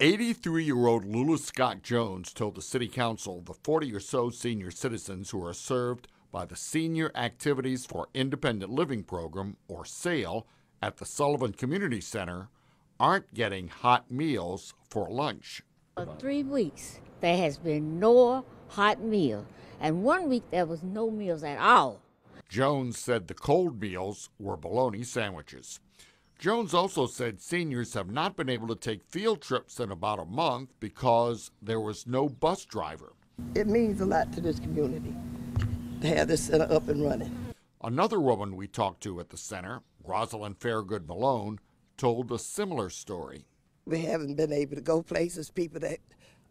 83 year old Lula Scott Jones told the City Council the 40 or so senior citizens who are served by the Senior Activities for Independent Living Program, or SAIL, at the Sullivan Community Center aren't getting hot meals for lunch. For three weeks, there has been no hot meal, and one week there was no meals at all. Jones said the cold meals were bologna sandwiches. Jones also said seniors have not been able to take field trips in about a month because there was no bus driver. It means a lot to this community to have this center up and running. Another woman we talked to at the center, Rosalind Fairgood Malone, told a similar story. We haven't been able to go places. People that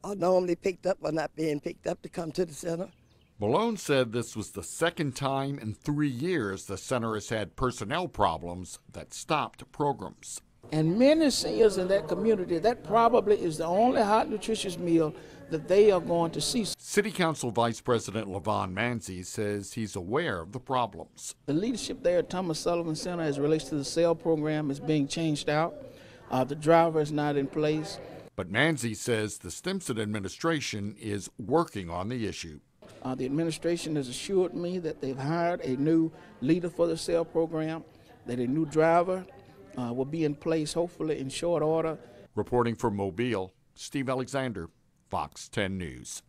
are normally picked up are not being picked up to come to the center. Malone said this was the second time in three years the center has had personnel problems that stopped programs. And many seniors in that community, that probably is the only hot, nutritious meal that they are going to see. City Council Vice President Levon Manzie says he's aware of the problems. The leadership there at Thomas Sullivan Center, as relates to the SAIL program, is being changed out. Uh, the driver is not in place. But Manzie says the Stimpson administration is working on the issue. Uh, the administration has assured me that they've hired a new leader for the SAIL program, that a new driver uh, will be in place hopefully in short order. Reporting from Mobile, Steve Alexander, Fox 10 News.